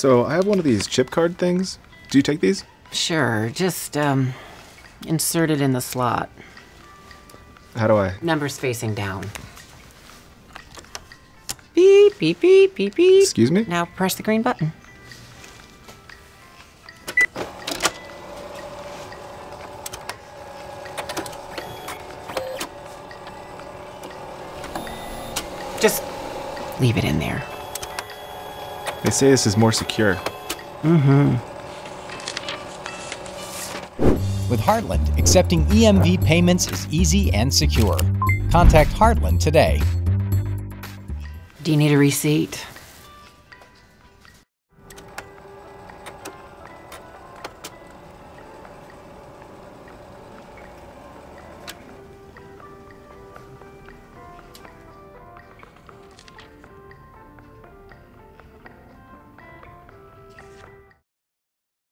So I have one of these chip card things. Do you take these? Sure, just, um, insert it in the slot. How do I? Numbers facing down. Beep, beep, beep, beep, beep. Excuse me? Now press the green button. Just leave it in there. They say this is more secure. Mm-hmm. With Heartland, accepting EMV payments is easy and secure. Contact Heartland today. Do you need a receipt?